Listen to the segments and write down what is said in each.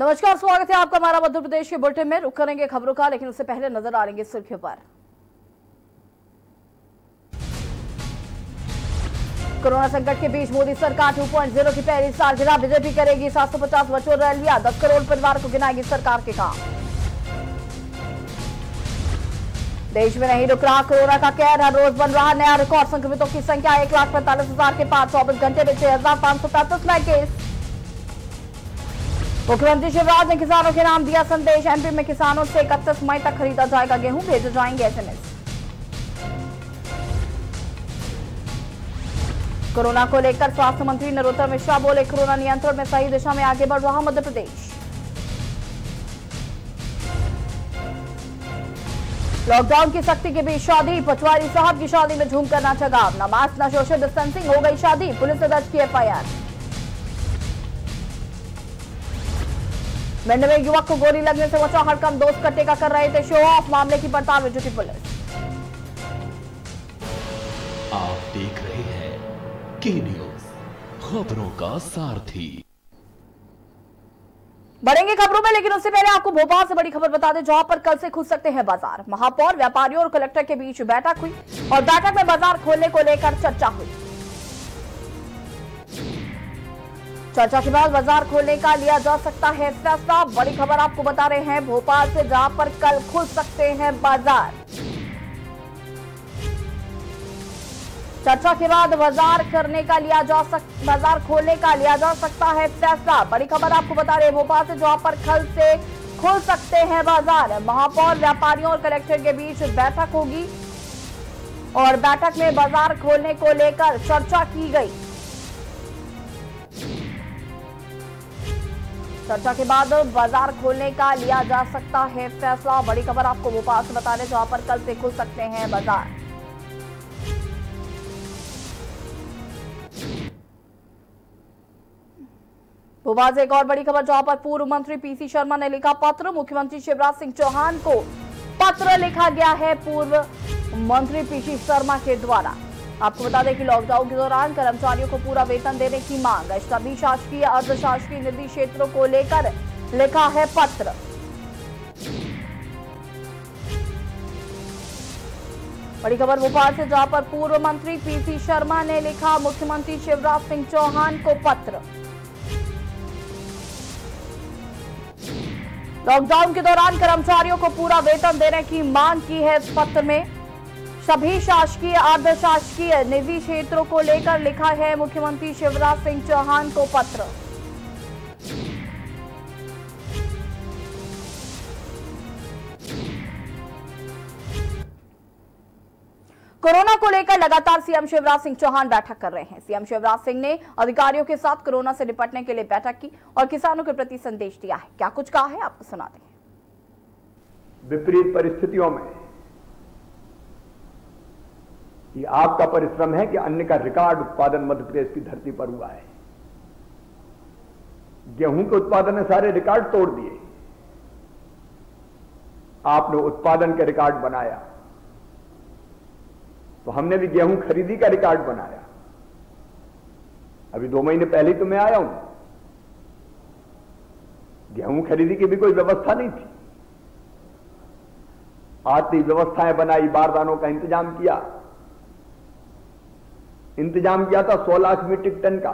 नमस्कार, स्वागत है आपका हमारा मध्य प्रदेश के बुलेटिन में। रुक करेंगे खबरों का, लेकिन उससे पहले नज़र आ लेंगे सुर्खियों पर। कोरोना संकट के बीच मोदी सरकार 2.0 की पहली सालगिरह बीजेपी करेगी 750 वर्चुअल रैलियाँ 10 करोड़ परिवार को गिनाएगी सरकार के काम। देश में नहीं रुक रहा कोरोना का कहर, हर रोज बन रहा नया रिकॉर्ड, संक्रमितों की संख्या एक लाख पैंतालीस हज़ार के पास चौबीस घंटे में छह हज़ार पाँच सौ पैंतीस नए केस। मुख्यमंत्री शिवराज ने किसानों के नाम दिया संदेश। एमपी में किसानों से इकतीस मई तक खरीदा जाएगा गेहूँ। भेजे जाएँगे एसएमएस। कोरोना को लेकर स्वास्थ्य मंत्री नरोत्तम मिश्रा बोले, कोरोना नियंत्रण में सही दिशा में आगे बढ़ रहा मध्य प्रदेश। लॉकडाउन की सख्ती के बीच शादी। पटवारी साहब की शादी में झूमकर नाचा गाव न मास्क, न सोशल डिस्टेंसिंग। हो गई शादी। पुलिस ने दर्ज की एफआईआर। भिंड में युवक को गोली लगने से बचा हड़कम दोस्त कट्टे का कर रहे थे शो ऑफ़ मामले की पड़ताल में जुटी पुलिस। आप देख रहे हैं के न्यूज़ खबरों का सारथी। बढ़ेंगे खबरों में लेकिन उससे पहले आपको भोपाल से बड़ी खबर बता दें जहाँ पर कल से खुल सकते हैं बाज़ार। महापौर व्यापारियों और कलेक्टर के बीच बैठक हुई और बैठक में बाज़ार खोलने को लेकर चर्चा हुई। चर्चा के बाद बाज़ार खोलने का लिया जा सकता है फैसला। बड़ी खबर आपको बता रहे हैं, भोपाल से जहाँ पर कल खुल सकते हैं बाज़ार। चर्चा के बाद बाज़ार करने का लिया जा सक, बाज़ार खोलने का लिया जा सकता है फैसला। बड़ी खबर आपको बता रहे हैं, भोपाल से जहाँ पर कल से खुल सकते हैं बाज़ार। महापौर, व्यापारियों और कलेक्टर के बीच बैठक होगी और बैठक में बाज़ार खोलने को लेकर चर्चा की गई। चर्चा के बाद बाज़ार खोलने का लिया जा सकता है फैसला। बड़ी खबर आपको भोपाल से बता दें जहाँ पर कल से खुल सकते हैं बाज़ार। भोपाल से एक और बड़ी खबर, जहाँ पर पूर्व मंत्री पीसी शर्मा ने लिखा पत्र। मुख्यमंत्री शिवराज सिंह चौहान को पत्र लिखा गया है पूर्व मंत्री पीसी शर्मा के द्वारा। आपको बता दें कि लॉकडाउन के दौरान कर्मचारियों को पूरा वेतन देने की मांग। सभी शासकीय, अर्धशासकीय निधि क्षेत्रों को लेकर लिखा है पत्र। बड़ी खबर भोपाल से, जहाँ पर पूर्व मंत्री पीसी शर्मा ने लिखा, मुख्यमंत्री शिवराज सिंह चौहान को पत्र। लॉकडाउन के दौरान कर्मचारियों को पूरा वेतन देने की मांग की है इस पत्र में। सभी शासकीय, अर्धशासकीय निजी क्षेत्रों को लेकर लिखा है मुख्यमंत्री शिवराज सिंह चौहान को पत्र। कोरोना को लेकर लगातार सीएम शिवराज सिंह चौहान बैठक कर रहे हैं। सीएम शिवराज सिंह ने अधिकारियों के साथ कोरोना से निपटने के लिए बैठक की और किसानों के प्रति संदेश दिया है। क्या कुछ कहा है? आपको सुना दें। विपरीत परिस्थितियों में ये आपका परिश्रम है कि अन्न का रिकॉर्ड उत्पादन मध्य प्रदेश की धरती पर हुआ है। गेहूँ के उत्पादन ने सारे रिकॉर्ड तोड़ दिए। आपने उत्पादन के रिकॉर्ड बनाया। तो हमने भी गेहूँ खरीदी का रिकॉर्ड बनाया। अभी दो महीने पहले तो मैं आया हूँ। गेहूँ खरीदी की भी कोई व्यवस्था नहीं थी। आती व्यवस्थाएँ बनाई, बारदानों का इंतज़ाम किया। इंतज़ाम किया था 16 लाख मीट्रिक टन का।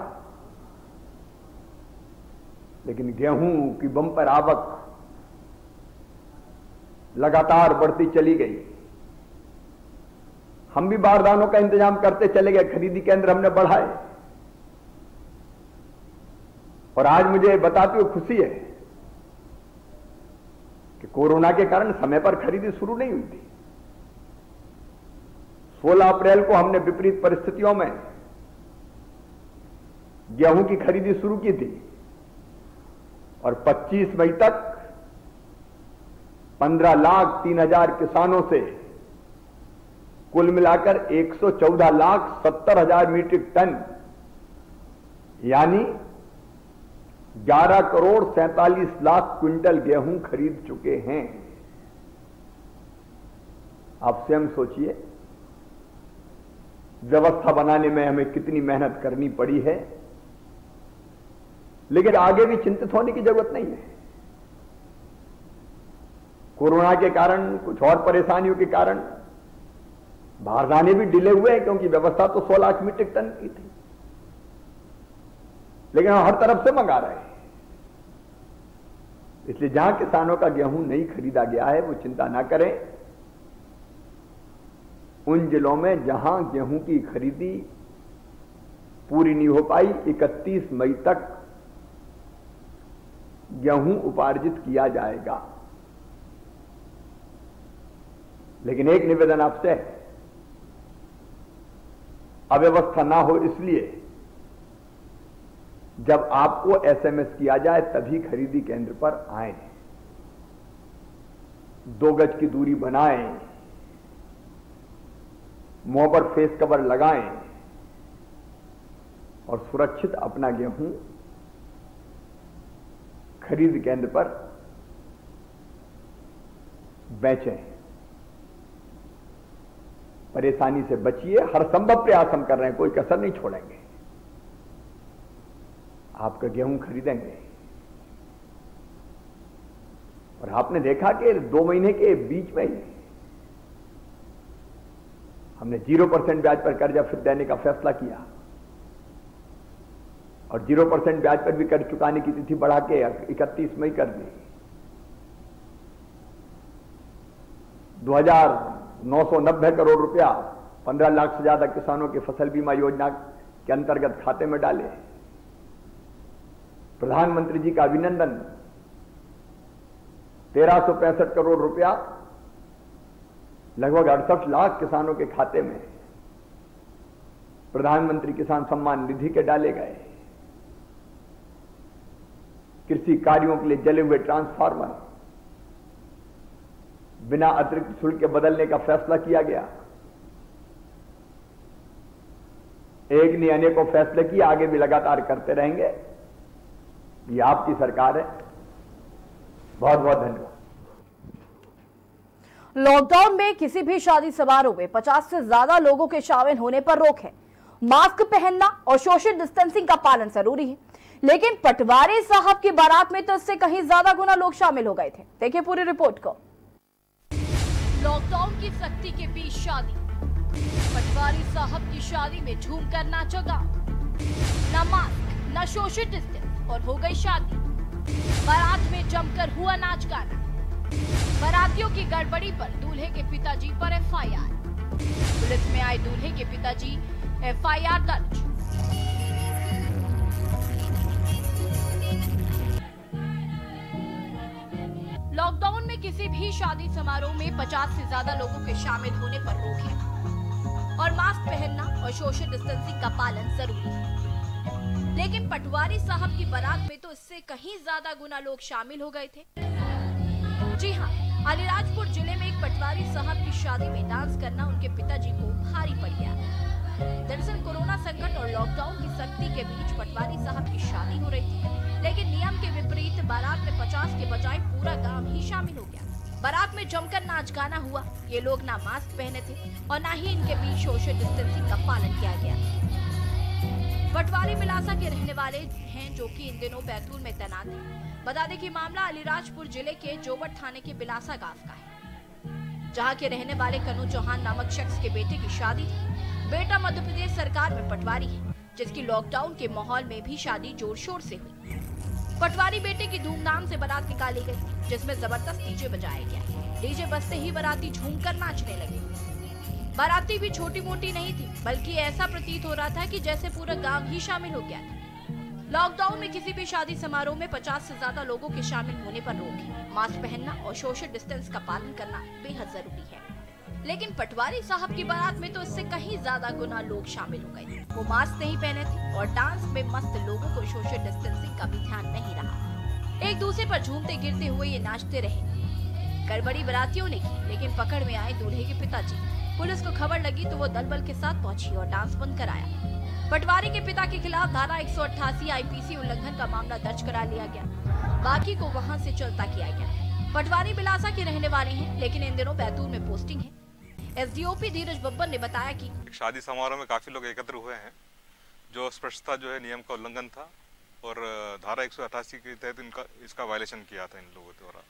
लेकिन गेहूँ की बंपर आवक लगातार बढ़ती चली गई। हम भी बारदानों का इंतज़ाम करते चले गए, खरीदी केंद्र हमने बढ़ाए। और आज मुझे बताते हुए खुशी है कि कोरोना के कारण समय पर खरीदी शुरू नहीं हुई थी। 16 अप्रैल को हमने विपरीत परिस्थितियों में गेहूँ की खरीदी शुरू की थी और 25 मई तक 15 लाख तीन हज़ार किसानों से कुल मिलाकर 114 लाख सत्तर हज़ार मीट्रिक टन, यानी 11 करोड़ सैंतालीस लाख क्विंटल गेहूँ खरीद चुके हैं। आप स्वयं सोचिए व्यवस्था बनाने में हमें कितनी मेहनत करनी पड़ी है। लेकिन आगे भी चिंतित होने की ज़रूरत नहीं है। कोरोना के कारण, कुछ और परेशानियों के कारण, बाहर जाने भी डिले हुए हैं क्योंकि व्यवस्था तो 16 लाख मीट्रिक टन की थी। लेकिन हम हर तरफ़ से मंगा रहे हैं। इसलिए जहाँ किसानों का गेहूँ नहीं खरीदा गया है, वो चिंता ना करें। उन जिलों में जहाँ गेहूँ की खरीदी पूरी नहीं हो पाई 31 मई तक गेहूँ उपार्जित किया जाएगा। लेकिन एक निवेदन आपसे अव्यवस्था ना हो इसलिए जब आपको एसएमएस किया जाए, तभी खरीदी केंद्र पर आए, दो गज की दूरी बनाएँ। मुँह पर फेस कवर लगाएँ और सुरक्षित अपना गेहूँ खरीद केंद्र पर बेचें। परेशानी से बचिए, हर संभव प्रयास हम कर रहे हैं, कोई कसर नहीं छोड़ेंगे। आपका गेहूँ खरीदेंगे। और आपने देखा कि दो महीने के बीच में ही हमने ज़ीरो परसेंट ब्याज पर कर्जा फिर देने का फैसला किया। और ज़ीरो परसेंट ब्याज पर भी कर्ज चुकाने की तिथि बढ़ा के इकतीस मई कर दी। 2990 करोड़ रुपया 15 लाख से ज़्यादा किसानों की फ़सल बीमा योजना के अंतर्गत खाते में डाले। प्रधानमंत्री जी का अभिनंदन। तेरह करोड़ रुपया लगभग अड़सठ लाख किसानों के खाते में प्रधानमंत्री किसान सम्मान निधि के डाले गए। कृषि कार्यों के लिए जले हुए ट्रांसफार्मर, बिना अतिरिक्त शुल्क के बदलने का फैसला किया गया। एक ने अनेकों फैसले किए, आगे भी लगातार करते रहेंगे। ये आपकी सरकार है। बहुत बहुत धन्यवाद। लॉकडाउन में किसी भी शादी समारोह में 50 से ज़्यादा लोगों के शामिल होने पर रोक है। मास्क पहनना और सोशल डिस्टेंसिंग का पालन ज़रूरी है। लेकिन पटवारी साहब की बारात में तो इससे कहीं ज़्यादा गुना लोग शामिल हो गए थे। देखिए पूरी रिपोर्ट को। लॉकडाउन की सख्ती के बीच शादी। पटवारी साहब की शादी में झूम कर नाचा न मास्क, न सोशल डिस्टेंस और हो गई शादी। बारात में जमकर हुआ नाच गाना। बारातियों की गड़बड़ी पर दूल्हे के पिताजी पर एफआईआर। पुलिस में आए दूल्हे के पिताजी एफआईआर दर्ज। लॉकडाउन में किसी भी शादी समारोह में 50 से ज़्यादा लोगों के शामिल होने पर रोक। है और मास्क पहनना और सोशल डिस्टेंसिंग का पालन ज़रूरी है। लेकिन पटवारी साहब की बारात में तो इससे कहीं ज़्यादा गुना लोग शामिल हो गए थे। जी हाँ अलीराजपुर ज़िले में एक पटवारी साहब की शादी में डांस करना उनके पिताजी को भारी पड़ गया। दरअसल कोरोना संकट और लॉकडाउन की सख्ती के बीच पटवारी साहब की शादी हो रही थी, लेकिन नियम के विपरीत बारात में पचास के बजाय पूरा गाँव ही शामिल हो गया। बारात में जमकर नाच गाना हुआ, ये लोग ना मास्क पहने थे और ना ही इनके बीच सोशल डिस्टेंसिंग का पालन किया गया। पटवारी मिलासा के रहने वाले हैं जो कि इन दिनों बैतूल में तैनात है। बता दें कि मामला अलीराजपुर ज़िले के जोबट थाने के बिलासा गाँव का है, जहाँ के रहने वाले कनु चौहान नामक शख्स के बेटे की शादी थी। बेटा मध्य प्रदेश सरकार में पटवारी है, जिसकी लॉकडाउन के माहौल में भी शादी ज़ोर शोर से हुई। पटवारी बेटे की धूमधाम से बारात निकाली गई, जिसमें ज़बरदस्त डीजे बजाया गया डीजे बजते ही बाराती झूमकर नाचने लगे। बाराती भी छोटी मोटी नहीं थी, बल्कि ऐसा प्रतीत हो रहा था कि जैसे पूरा गाँव ही शामिल हो गया था। लॉकडाउन में किसी भी शादी समारोह में 50 से ज़्यादा लोगों के शामिल होने पर रोक। है मास्क पहनना और सोशल डिस्टेंस का पालन करना बेहद ज़रूरी है। लेकिन पटवारी साहब की बारात में तो इससे कहीं ज़्यादा गुना लोग शामिल हो गए। वो मास्क नहीं पहने थे और डांस में मस्त लोगों को सोशल डिस्टेंसिंग का भी ध्यान नहीं रहा। एक दूसरे पर झूमते गिरते हुए ये नाचते रहे। गड़बड़ी बरातियों ने की, लेकिन पकड़ में आए दूल्हे के पिताजी। पुलिस को खबर लगी तो वो दल बल के साथ पहुँची और डांस बंद कराया। पटवारी के पिता के खिलाफ धारा एक आईपीसी उल्लंघन का मामला दर्ज करा लिया गया। बाकी को वहाँ से चलता किया गया। पटवारी बिलासा के रहने वाले हैं, लेकिन इन दिनों बैतूल में पोस्टिंग है। एसडीओपी धीरज बब्बर ने बताया कि शादी समारोह में काफ़ी लोग एकत्र हुए हैं, जो स्पष्टता जो है नियम का उल्लंघन था और धारा एक सौ अट्ठासी के तहत इनका, इसका वायलेशन किया था इन लोगों द्वारा।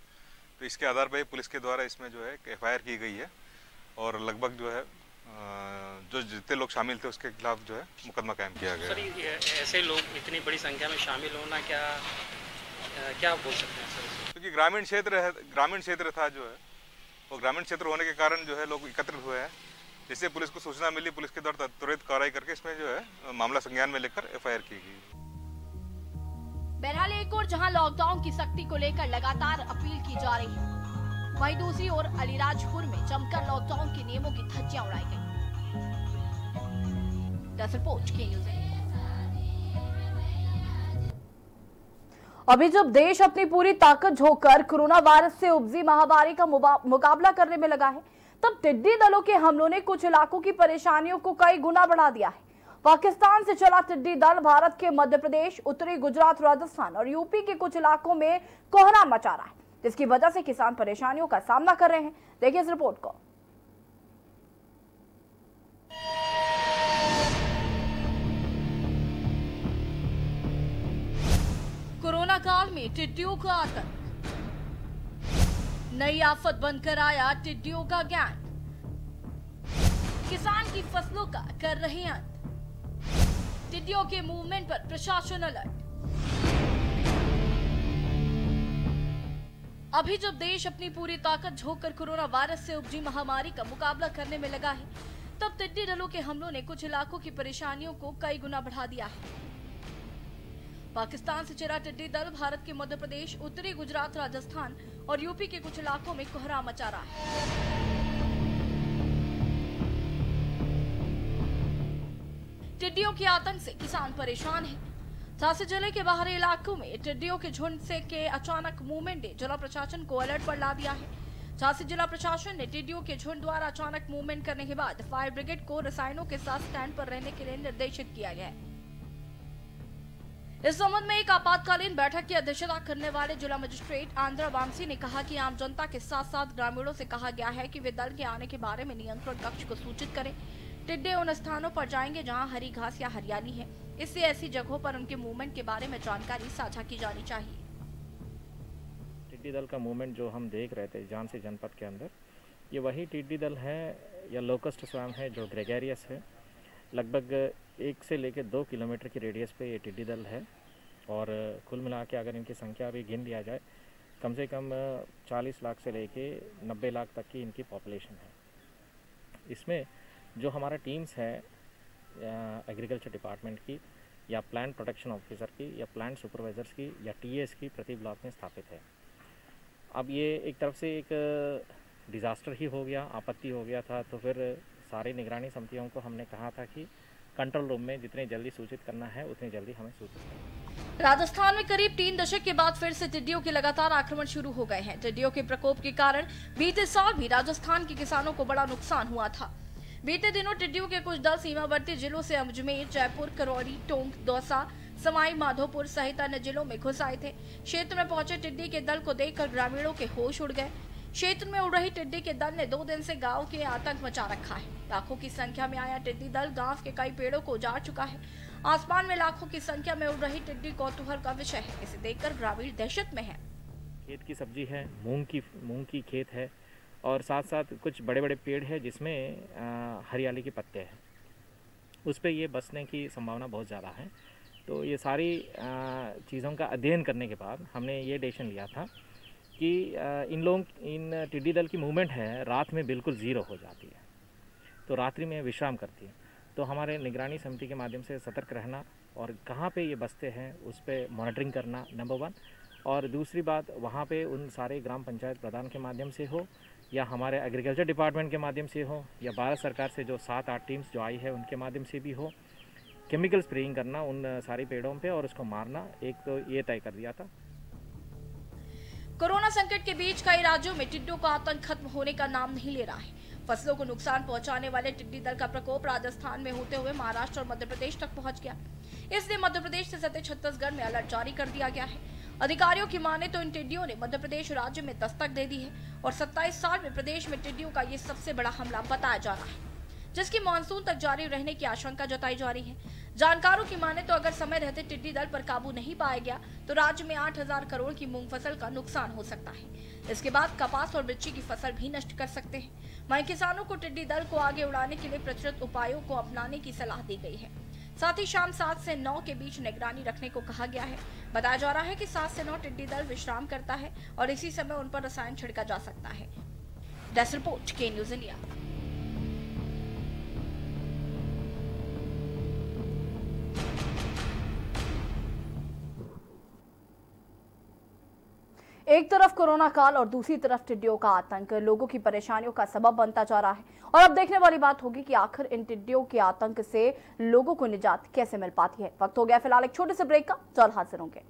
तो इसके आधार पर पुलिस के द्वारा इसमें जो है एफ़ की गई है और लगभग जो है जो जितने लोग शामिल थे उसके खिलाफ जो है मुकदमा कायम किया गया। सर ऐसे लोग इतनी बड़ी संख्या में शामिल होना क्या क्या बोल सकते हैं सर? क्योंकि ग्रामीण क्षेत्र है ग्रामीण क्षेत्र था जो है वो ग्रामीण क्षेत्र होने के कारण जो है लोग एकत्रित हुए हैं। जिससे पुलिस को सूचना मिली पुलिस के द्वारा त्वरित कार्रवाई करके इसमें जो है मामला संज्ञान में लेकर एफआईआर की गई। बहरहाल एक और जहाँ लॉकडाउन की सख्ती को लेकर लगातार अपील की जा रही है वहीं दूसरी ओर अलीराजपुर में जमकर लॉकडाउन के नियमों की धज्जियाँ उड़ाई गई। अभी जब देश अपनी पूरी ताकत झोंककर कोरोना वायरस से उपजी महामारी का मुकाबला करने में लगा है, तब टिड्डी दलों के हमलों ने कुछ इलाकों की परेशानियों को कई गुना बढ़ा दिया है। पाकिस्तान से चला टिड्डी दल भारत के मध्य प्रदेश, उत्तरी गुजरात, राजस्थान और यूपी के कुछ इलाकों में कोहरा मचा रहा है। जिसकी वजह से किसान परेशानियों का सामना कर रहे हैं। देखिए इस रिपोर्ट को। कोरोना काल में टिड्डियों का आतंक। नई आफत बनकर आया टिड्डियों का ज्ञान किसान की फ़सलों का कर रहे अंत। टिड्डियों के मूवमेंट पर प्रशासन अलर्ट। अभी जब देश अपनी पूरी ताकत झोंक कर कोरोना वायरस से उपजी महामारी का मुकाबला करने में लगा है, तब टिड्डी दलों के हमलों ने कुछ इलाकों की परेशानियों को कई गुना बढ़ा दिया है पाकिस्तान से चिरा टिड्डी दल भारत के मध्य प्रदेश, उत्तरी गुजरात, राजस्थान और यूपी के कुछ इलाकों में कोहरा मचा रहा है टिड्डियों के आतंक से किसान परेशान हैं। झांसी ज़िले के बाहरी इलाकों में टिड्डियों के झुंड से के अचानक मूवमेंट ने जिला प्रशासन को अलर्ट पर ला दिया है। झांसी जिला प्रशासन ने टिड्डियों के झुंड द्वारा अचानक मूवमेंट करने के बाद फायर ब्रिगेड को रसायनों के साथ स्टैंड पर रहने के लिए निर्देशित किया गया इस संबंध में एक आपातकालीन बैठक की अध्यक्षता करने वाले जिला मजिस्ट्रेट आंध्रा वामसी ने कहा कि आम जनता के साथ साथ ग्रामीणों से कहा गया है कि वे दल के आने के बारे में नियंत्रण कक्ष को सूचित करें। टिड्डे उन स्थानों पर जाएँगे जहाँ हरी घास या हरियाली है। इससे ऐसी जगहों पर उनके मूवमेंट के बारे में जानकारी साझा की जानी चाहिए। टिड्डी दल का मूवमेंट जो हम देख रहे थे झांसी जनपद के अंदर, ये वही टिड्डी दल है या लोकस्ट स्वाम है जो ग्रेगेरियस है। लगभग एक से लेकर दो किलोमीटर की रेडियस पे ये टिड्डी दल है और कुल मिला के अगर इनकी संख्या भी गिन लिया जाए, कम से कम 40 लाख से लेके 90 लाख तक की इनकी पॉपुलेशन है। इसमें जो हमारा टीम्स है एग्रीकल्चर डिपार्टमेंट की, या प्लांट प्रोटेक्शन ऑफिसर की, या प्लांट सुपरवाइजर्स की, या टीएस की प्रति ब्लॉक में स्थापित है। अब ये एक तरफ़ से एक डिज़ास्टर ही हो गया, आपत्ति हो गया था तो फिर सारी निगरानी समितियों को हमने कहा था कि कंट्रोल रूम में जितने जल्दी सूचित करना है, उतनी जल्दी हमें सूचित करना राजस्थान में करीब तीन दशक के बाद फिर से टिड्डियों के लगातार आक्रमण शुरू हो गए हैं। टिड्डियों के प्रकोप के कारण बीते साल भी राजस्थान के किसानों को बड़ा नुकसान हुआ था। बीते दिनों टिड्डियों के कुछ दल सीमावर्ती जिलों से अजमेर, जयपुर, करौली, टोंक, दौसा, सवाई, माधोपुर सहित अन्य जिलों में घुस आए थे। क्षेत्र में पहुँचे टिड्डी के दल को देखकर ग्रामीणों के होश उड़ गए। क्षेत्र में उड़ रही टिड्डी के दल ने दो दिन से गाँव के आतंक मचा रखा है। लाखों की संख्या में आया टिड्डी दल गाँव के कई पेड़ों को उजाड़ चुका है। आसमान में लाखों की संख्या में उड़ रही टिड्डी कौतूहल का विषय है। इसे देखकर ग्रामीण दहशत में है। खेत की सब्ज़ी है, मूंग की मूंग की खेत है। और साथ साथ कुछ बड़े बड़े पेड़ है जिसमें हरियाली के पत्ते हैं। उस पर ये बसने की संभावना बहुत ज़्यादा है। तो ये सारी चीज़ों का अध्ययन करने के बाद हमने ये डिसीज़न लिया था कि इन लोग, इन टिड्डी दल की मूवमेंट है, रात में बिल्कुल ज़ीरो हो जाती है। तो रात्रि में विश्राम करती है। तो हमारे निगरानी समिति के माध्यम से सतर्क रहना और कहाँ पे ये बसते हैं, उस पर मॉनिटरिंग करना नंबर वन और दूसरी बात, वहाँ पे उन सारे ग्राम पंचायत प्रधान के माध्यम से हो या हमारे एग्रीकल्चर डिपार्टमेंट के माध्यम से हो, या भारत सरकार से जो सात आठ टीम्स जो आई है, उनके माध्यम से भी हो केमिकल स्प्रेइंग करना उन सारे पेड़ों पे और उसको मारना, एक तो ये तय कर दिया था। कोरोना संकट के बीच कई राज्यों में टिड्डों का आतंक खत्म होने का नाम नहीं ले रहा है। फ़सलों को नुकसान पहुँचाने वाले टिड्डी दल का प्रकोप राजस्थान में होते हुए महाराष्ट्र और मध्य प्रदेश तक पहुँच गया। इसलिए मध्य प्रदेश से सटे छत्तीसगढ़ में अलर्ट जारी कर दिया गया है। अधिकारियों की माने तो इन टिड्डियों ने मध्य प्रदेश राज्य में दस्तक दे दी है और 27 साल में प्रदेश में टिड्डियों का ये सबसे बड़ा हमला बताया जा रहा है, जिसकी मानसून तक जारी रहने की आशंका जताई जा रही है। जानकारों की माने तो अगर समय रहते टिड्डी दल पर काबू नहीं पाया गया तो राज्य में 8000 करोड़ की मूंग फ़सल का नुकसान हो सकता है। इसके बाद कपास और मिर्ची की फ़सल भी नष्ट कर सकते हैं। वहीं किसानों को टिड्डी दल को आगे उड़ाने के लिए प्रचलित उपायों को अपनाने की सलाह दी गई है। साथ ही शाम सात से नौ के बीच निगरानी रखने को कहा गया है। बताया जा रहा है कि सात से नौ टिड्डी दल विश्राम करता है और इसी समय उन पर रसायन छिड़का जा सकता है। Report K news India. एक तरफ़ कोरोना काल और दूसरी तरफ़ टिड्डियों का आतंक। लोगों की परेशानियों का सबब बनता जा रहा है। और अब देखने वाली बात होगी कि आखिर इन टिड्डियों के आतंक से लोगों को निजात कैसे मिल पाती है। वक्त हो गया फ़िलहाल एक छोटे से ब्रेक का, जल्द हाजिर होंगे।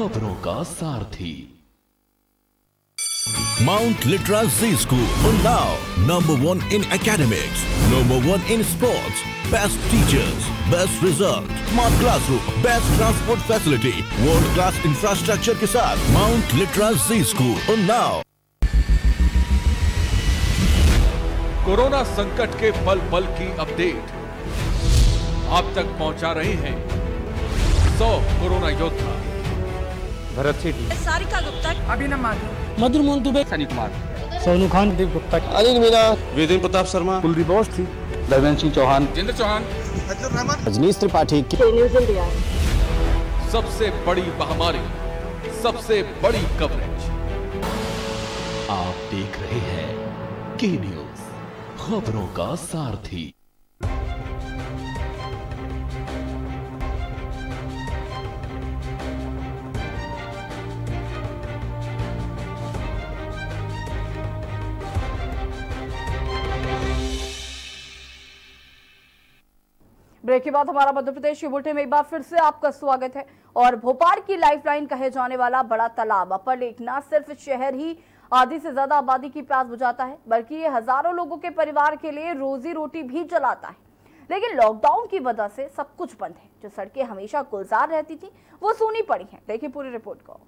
खबरों का सारथी। Mount Litera Zee school now number one in academics number one in sports best teachers best result smart classroom best transport facility world class infrastructure के साथ mount Litera Zee school now corona संकट के पल पल की update. आप तक पहुँचा रहे हैं सौ कोरोना योद्धा। भरत सेठी सारिका गुप्ता। अभिनव माथुर मधुर मोहन दुबे। सनी कुमार। सोनू खान दीप गुप्ता। अनिल मीना। वेदेंद्र प्रताप शर्मा। कुलदीप बोस थी। धर्मेंद्र सिंह चौहान। जिंद्र चौहान। रजनीश त्रिपाठी सबसे बड़ी महामारी सबसे बड़ी कवरेज आप देख रहे हैं के न्यूज़ खबरों का सारथी। ब्रेक के बाद हमारा मध्य प्रदेश बुलेटिन में एक बार फिर से आपका स्वागत है। और भोपाल की लाइफलाइन कहे जाने वाला बड़ा तालाब, अपर लेक न सिर्फ़ शहर ही आधी से ज़्यादा आबादी की प्यास बुझाता है, बल्कि ये हज़ारों लोगों के परिवार के लिए रोजी रोटी भी चलाता है। लेकिन लॉकडाउन की वजह से सब कुछ बंद है। जो सड़कें हमेशा गुलजार रहती थी, वो सूनी पड़ी है। देखिए पूरी रिपोर्ट को।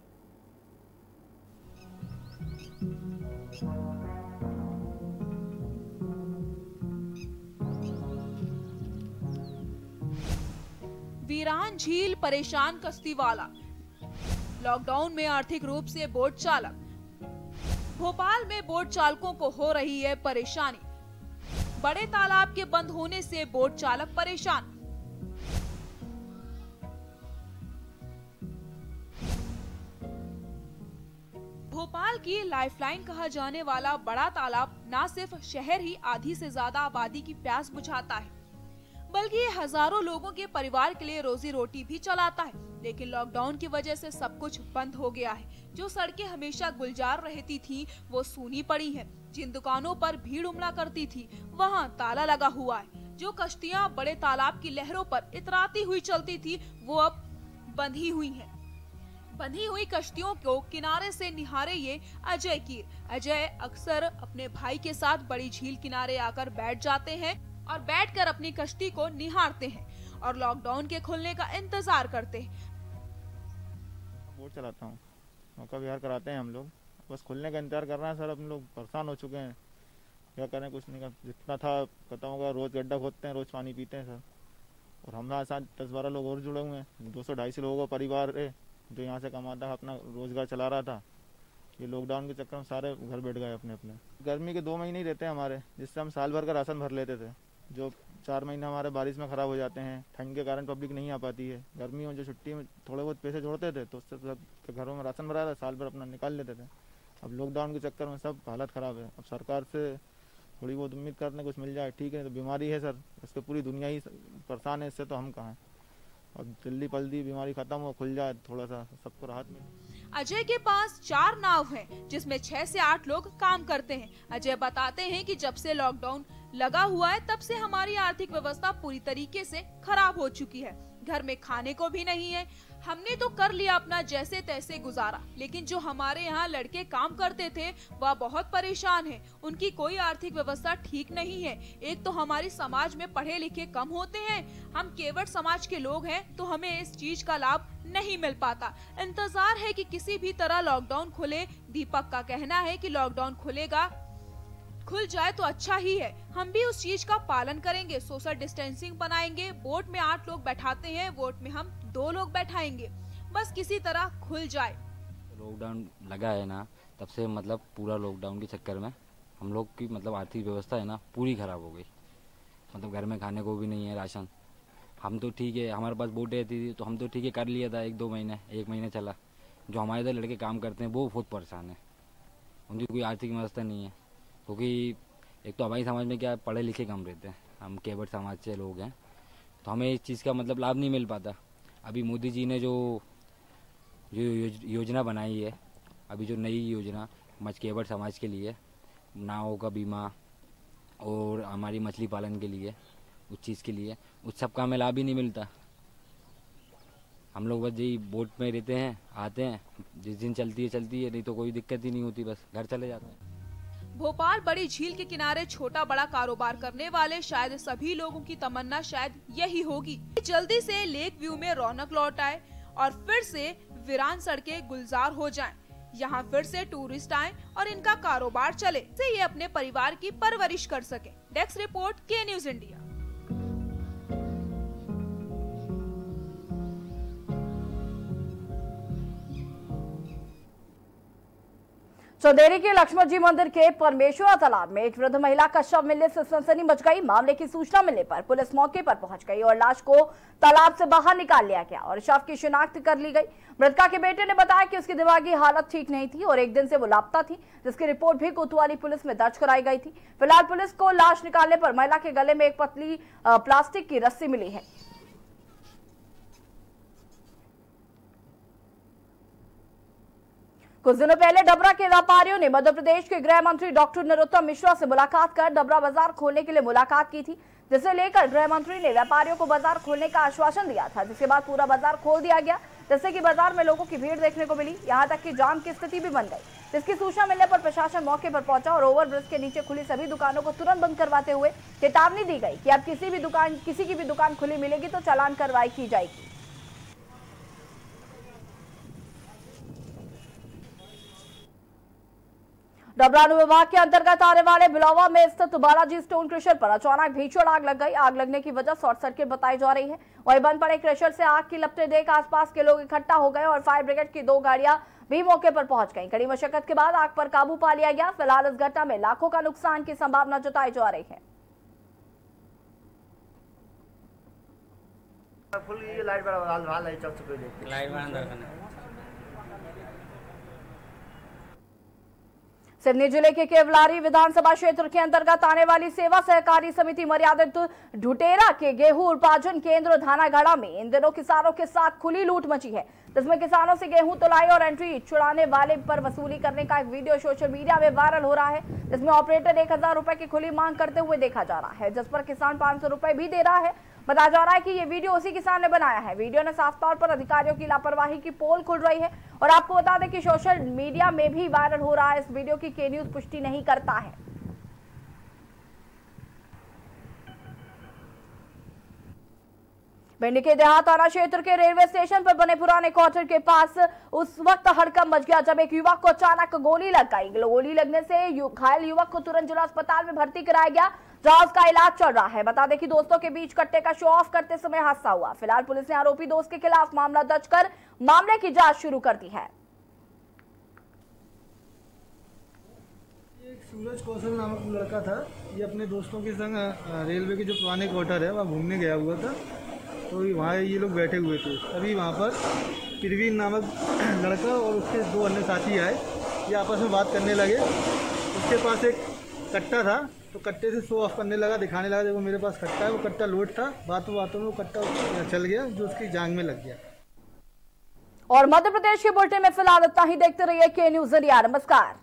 वीरान झील परेशान कश्ती वाला। लॉकडाउन में आर्थिक रूप से बोट चालक। भोपाल में बोट चालकों को हो रही है परेशानी। बड़े तालाब के बंद होने से बोट चालक परेशान। भोपाल की लाइफलाइन कहा जाने वाला बड़ा तालाब न सिर्फ़ शहर ही आधी से ज़्यादा आबादी की प्यास बुझाता है। बल्कि ये हज़ारों लोगों के परिवार के लिए रोजी रोटी भी चलाता है। लेकिन लॉकडाउन की वजह से सब कुछ बंद हो गया है। जो सड़कें हमेशा गुलजार रहती थी, वो सूनी पड़ी हैं। जिन दुकानों पर भीड़ उमड़ा करती थी, वहाँ ताला लगा हुआ है। जो कश्तियाँ बड़े तालाब की लहरों पर इतराती हुई चलती थी, वो अब बंधी हुई हैं। बंधी हुई कश्तियों को किनारे से निहारे ये अजय कीर। अजय अक्सर अपने भाई के साथ बड़ी झील किनारे आकर बैठ जाते हैं। और बैठकर अपनी कश्ती को निहारते हैं और लॉकडाउन के खुलने का इंतज़ार करते हैं। बोट चलाता हूँ। मौका विहार कराते हैं हम लोग। बस खुलने का इंतज़ार कर रहे हैं सर, हम लोग परेशान हो चुके हैं। क्या करें, कुछ नहीं कर जितना था पता होगा रोज गड्ढा खोदते हैं, रोज पानी पीते हैं सर। और हमारे साथ दस बारह लोग और जुड़े हुए हैं। दो सौ ढाई सौ लोगों का परिवार है जो यहाँ से कमाता है अपना रोज़गार चला रहा था। ये लॉकडाउन के चक्कर में सारे घर बैठ गए अपने अपने गर्मी के दो महीने ही रहते हैं हमारे, जिससे हम साल भर का राशन भर लेते थे। जो चार महीने हमारे बारिश में ख़राब हो जाते हैं ठंड के कारण पब्लिक नहीं आ पाती है। गर्मी में जो छुट्टी में थोड़े बहुत पैसे जोड़ते थे तो उससे सब घरों में राशन भरा था साल भर अपना निकाल लेते थे। अब लॉकडाउन के चक्कर में सब हालत ख़राब है। अब सरकार से थोड़ी बहुत उम्मीद करने कुछ मिल जाए ठीक है तो बीमारी है सर। इस पर पूरी दुनिया ही परेशान है इससे तो हम कहाँ अब जल्दी पल्दी बीमारी खत्म हो खुल जाए थोड़ा सा सबको राहत मिले। अजय के पास चार नाव हैं, जिसमें छह से आठ लोग काम करते हैं। अजय बताते हैं कि जब से लॉकडाउन लगा हुआ है, तब से हमारी आर्थिक व्यवस्था पूरी तरीके से खराब हो चुकी है। घर में खाने को भी नहीं है। हमने तो कर लिया अपना जैसे तैसे गुजारा, लेकिन जो हमारे यहाँ लड़के काम करते थे, वह बहुत परेशान हैं। उनकी कोई आर्थिक व्यवस्था ठीक नहीं है। एक तो हमारे समाज में पढ़े लिखे कम होते हैं। हम केवट समाज के लोग हैं तो हमें इस चीज़ का लाभ नहीं मिल पाता। इंतज़ार है कि किसी भी तरह लॉकडाउन खुले। दीपक का कहना है कि लॉकडाउन खुलेगा खुल जाए तो अच्छा ही है। हम भी उस चीज़ का पालन करेंगे। सोशल डिस्टेंसिंग बनाएँगे। बोट में आठ लोग बैठाते हैं। वोट में हम दो लोग बैठाएँगे। बस किसी तरह खुल जाए। लॉकडाउन लगा है ना, तब से मतलब पूरा लॉकडाउन के चक्कर में हम लोग की मतलब आर्थिक व्यवस्था है ना पूरी खराब हो गई। मतलब घर में खाने को भी नहीं है राशन। हम तो ठीक है, हमारे पास बोटें रहती थी तो हम तो ठीक है कर लिया था एक दो महीने, एक महीने चला। जो हमारे इधर लड़के काम करते हैं वो बहुत परेशान है। उनकी कोई आर्थिक व्यवस्था नहीं है। क्योंकि एक तो हमारी समाज में क्या पढ़े लिखे कम रहते हैं। हम केवट समाज से लोग हैं। तो हमें इस चीज़ का मतलब लाभ नहीं मिल पाता। अभी मोदी जी ने जो जो योजना बनाई है, अभी जो नई योजना मच, केवट समाज के लिए, नावों का बीमा और हमारी मछली पालन के लिए, उस चीज़ के लिए, उस सब का हमें लाभ ही नहीं मिलता। हम लोग बस यही बोट में रहते हैं, आते हैं। जिस दिन चलती है चलती है, नहीं तो कोई दिक्कत ही नहीं होती, बस घर चले जाते हैं। भोपाल बड़ी झील के किनारे छोटा बड़ा कारोबार करने वाले शायद सभी लोगों की तमन्ना शायद यही होगी। जल्दी से लेक व्यू में रौनक लौट आए और फिर से वीरान सड़कें गुलजार हो जाएँ। यहाँ फिर से टूरिस्ट आए और इनका कारोबार चले। से ये अपने परिवार की परवरिश कर सके। Desk report K news India. Chanderi के लक्ष्मण जी मंदिर के परमेश्वर तालाब में एक वृद्ध महिला का शव मिलने से सनसनी मच गई। मामले की सूचना मिलने पर पुलिस मौके पर पहुँच गई और लाश को तालाब से बाहर निकाल लिया गया और शव की शिनाख्त कर ली गई। मृतका के बेटे ने बताया कि उसकी दिमागी हालत ठीक नहीं थी और एक दिन से वो लापता थी, जिसकी रिपोर्ट भी कोतवाली पुलिस में दर्ज कराई गई थी। फ़िलहाल पुलिस को लाश निकालने पर महिला के गले में एक पतली प्लास्टिक की रस्सी मिली है। कुछ दिनों पहले डबरा के व्यापारियों ने मध्य प्रदेश के गृह मंत्री डॉक्टर नरोत्तम मिश्रा से मुलाकात कर डबरा बाज़ार खोलने के लिए मुलाकात की थी, जिसे लेकर गृह मंत्री ने व्यापारियों को बाज़ार खोलने का आश्वासन दिया था, जिसके बाद पूरा बाज़ार खोल दिया गया, जिससे कि बाज़ार में लोगों की भीड़ देखने को मिली। यहाँ तक कि जाम की स्थिति भी बन गई। जिसकी सूचना मिलने पर प्रशासन मौके पर पहुँचा और ओवरब्रिज के नीचे खुली सभी दुकानों को तुरंत बंद करवाते हुए चेतावनी दी गई कि अब किसी भी दुकान, किसी की भी दुकान खुली मिलेगी तो चालान कार्रवाई की जाएगी। डबरानू विभाग के अंतर्गत आने वाले बिलौवा में स्थित बालाजी स्टोन क्रशर पर अचानक भीषण आग लग गई आग लगने की वजह शॉर्ट सर्किट बताई जा रही है वही बंद पड़े क्रेशर से आग की लपटें देख आसपास के लोग इकट्ठा हो गए और फायर ब्रिगेड की दो गाड़ियाँ भी मौके पर पहुँच गई कड़ी मशक्कत के बाद आग पर काबू पा लिया गया फ़िलहाल इस घटना में लाखों का नुकसान की संभावना जताई जा रही है फुल ये लाइट बड़ा लाल लाल चुके लाइट बड़ा अंदर करना सिवनी ज़िले के केवलारी विधानसभा क्षेत्र के अंतर्गत आने वाली सेवा सहकारी समिति मर्यादित ढुटेरा के गेहूँ उत्पादन केंद्र धानागढ़ा में इन दिनों किसानों के साथ खुली लूट मची है। जिसमें किसानों से गेहूँ तुलाई और एंट्री छुड़ाने वाले पर वसूली करने का एक वीडियो सोशल मीडिया में वायरल हो रहा है। जिसमें ऑपरेटर एक हज़ार रुपए की खुली मांग करते हुए देखा जा रहा है, जिस पर किसान पाँच सौ रुपए भी दे रहा है। बताया जा रहा है कि ये वीडियो उसी किसान ने बनाया है। वीडियो ने साफ़ तौर पर अधिकारियों की लापरवाही की पोल खुल रही है और आपको बता दें कि सोशल मीडिया में भी वायरल हो रहा है। इस वीडियो की के न्यूज़ पुष्टि नहीं करता है। भिंड के देहात थाना क्षेत्र के रेलवे स्टेशन पर बने पुराने क्वार्टर के पास उस वक्त हड़कम मच गया, जब एक युवक को अचानक गोली लग गई। गोली लगने से घायल युवक को तुरंत जिला अस्पताल में भर्ती कराया गया जहाँ उसका इलाज चल रहा है। बता दें कि दोस्तों के बीच कट्टे का शो ऑफ़ करते समय हादसा हुआ। फ़िलहाल पुलिस ने आरोपी दोस्त के खिलाफ मामला दर्ज कर मामले की जाँच शुरू कर दी है। एक सूरज कौशल नामक लड़का था। ये अपने दोस्तों के संग रेलवे के जो पुराने क्वार्टर है, वहाँ घूमने गया हुआ था। तो वहाँ ये लोग बैठे हुए थे। अभी वहाँ पर प्रवीण नामक लड़का और उसके दो अन्य साथी आए। ये आपस में बात करने लगे। उसके पास एक कट्टा था। तो कट्टे से शो ऑफ़ करने लगा, दिखाने लगा देखो मेरे पास कट्टा है, वो कट्टा लोड था, बातों बातों में वो कट्टा चल गया, जो उसकी जांग में लग गया। और मध्य प्रदेश के बुलेटिन में फ़िलहाल इतना ही, देखते रहिए के न्यूज़ इंडिया नमस्कार।